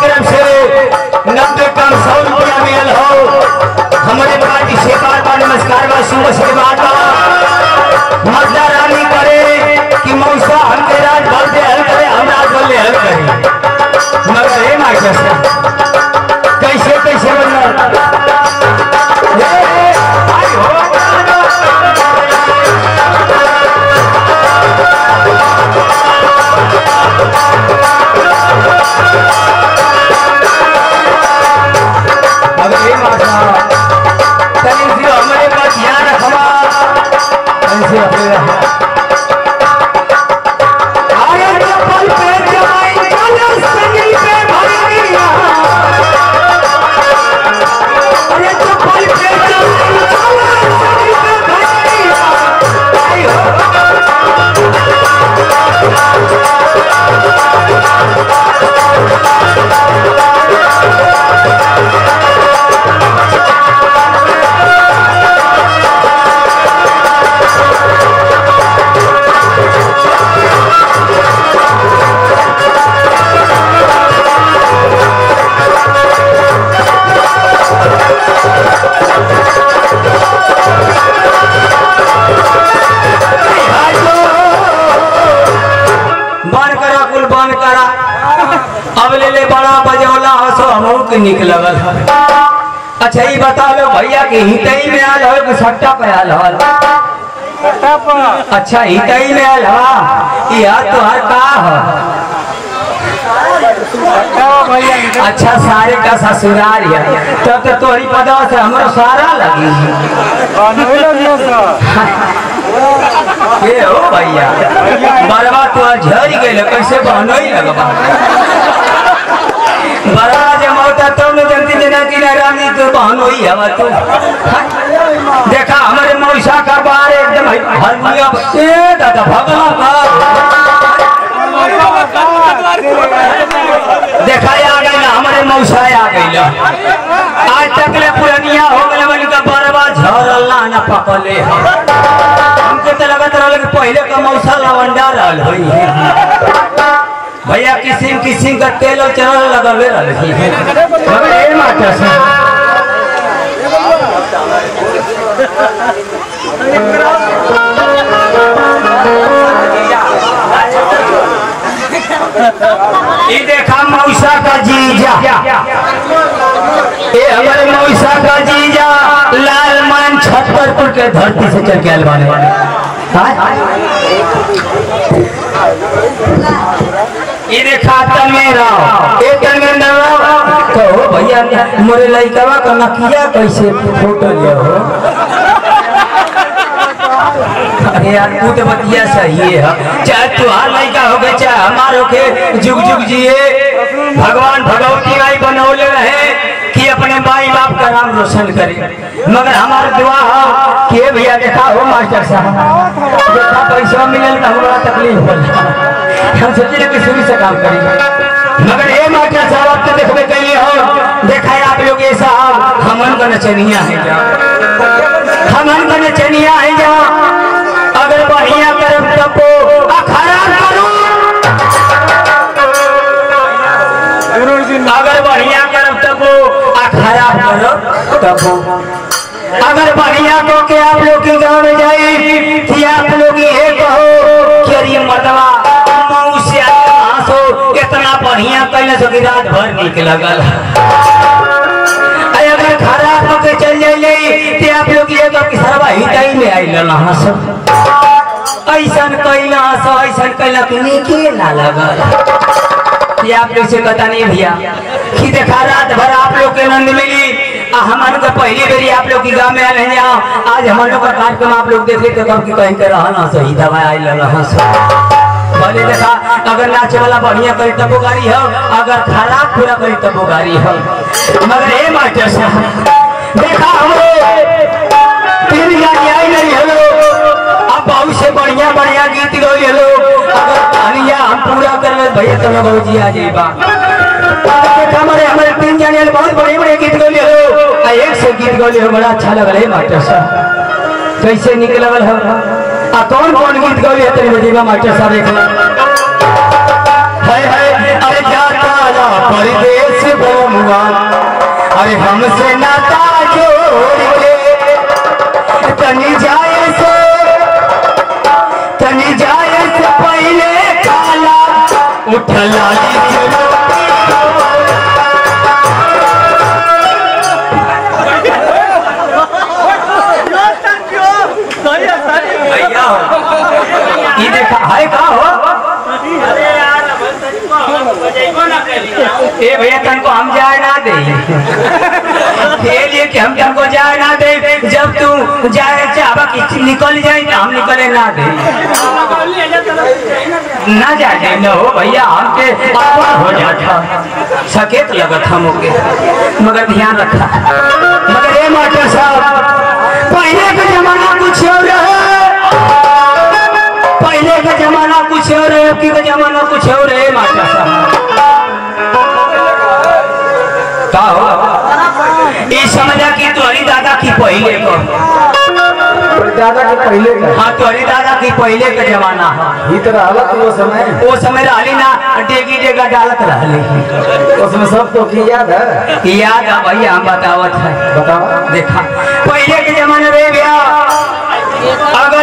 कार्यक्रम से नब्बे पर सौ रुपया मिलल हो। हमारे पार्टी जी से बार बार नमस्कार बा सुबह से बार निक लगल है अच्छा ये बता लो भैया कि हितई में आल हो कि सट्टा पे आल हो अच्छा हितई में आल हो यह तोहर का हो अच्छा सारे का ससुराल है तब तो तोहरी पदवा से हमरो सारा लगी। ये हो भैया? बरवा तो झड़ गइल कैसे बहनोई लगबा बड़ा जमौता तो न तो तो देखा, हमारे मौसा का बार एकदम भगवान। देखा, आ गई ना, हमारे मौसा आ गई आज तक ले पुरनिया हो गए बन का ना पकले हमके तो लगत रहल कि पहले का मौसा लवंडा होई। भैया किसिम किसिम का तेल और से। ये देखा मौसा का जीजा। ये हमारे मौसा का जीजा, लाल मान छतरपुर के धरती से चल के आयल बाने हाँ? ये देखा ये तनमेरा कहो, भैया, मोरे कैसे फ़ोटो लिया हो? यार, तू तो बतिया सही है चाहे तुहार हो गए, चाहे हमारो के जुग जुग जिए। भगवान भगवती माई बनौले रहे कि अपने माई बाप का नाम रोशन करे। मगर हमारा दुआ है कि भैया, देखा हो, मास्टर साहब पैसा मिले तो हमारा तकलीफ़ होला। हम सोचे कि शुरू से काम करेंगे। मगर ये मास्टर साहब, आप तो देखबे कहिए हो, देखा है आप लोग ये साहब हमन का नचनिया है हमन का नचनिया है जा अगर बढ़िया करब तब अखरा करू। अगर बढ़िया करब तब अखरा करब तब अगर बढ़िया को के आप लोग के में जाई कि आप लोग ये इतना बढ़िया कहने से कि भर निक लगल। अगर खराब होके चल तो आप लोग ये हिताई में आई लला हंसो ऐसन कैला ऐसन कैला नीके ना लगल। ये आप लोग से पता नहीं भैया, कि देखा रात भर आप लोग के आनंद मिली पहली आप लोग की में हैं आज हमारे लोग का कार्यक्रम आप लोग देख लेते की कहीं के रहना सही दवा आई लला भले देखा, अगर नाचे वाला बढ़िया करी तबो गाड़ी हो, अगर खराब पूरा करी तबो गाड़ी हो। मगर ए मास्टर साहब, देखा हमरे तीन गाड़ी आई नहीं हेलो। अब बहुत से बढ़िया बढ़िया गीत गई हेलो। अगर कहानिया हम पूरा करवे, भैया तो लोग जी आ जाइबा। हमारे हमारे तीन जाने बहुत बड़े बड़े गीत हेलो। आ एक से गीत गई हो बड़ा अच्छा लगल है मास्टर साहब। कैसे निकल लगल हो। आ कौन कौन गीत गई है तेरे बजीबा मास्टर साहब एक हाय हाय, अरे जाता ला परदेश बमुआ अरे हमसे नाता जोड़ के तनी जाए से, तनी जाए से पहले काला। उठला ए भैया तनको हम जाए ना दे। ये लिए कि हम तनको जाए ना दे। जब तू जाए चाहबा कि निकल जाए तो हम निकले ना दे। ना जाए, न हो भैया हमके अपन हो जाता सकेत लगत हमके मगर ध्यान रखा। मगर ये मास्टर साहब, पहले का जमाना कुछ और है पहले का जमाना कुछ और अब का जमाना कुछ और है माता साहब। का हो ये समझा कि तुम्हारी दादा की पहले को। दादा के पहले का। हाँ तुम्हारी दादा की पहले का जमाना। है ही तो वो समय। वो समय रहली ना डेगी डेगा डालत रहली। उसमें सब तो की याद है। याद है भैया हम बतावत है। बताओ देखा। पहले के जमाने में अगर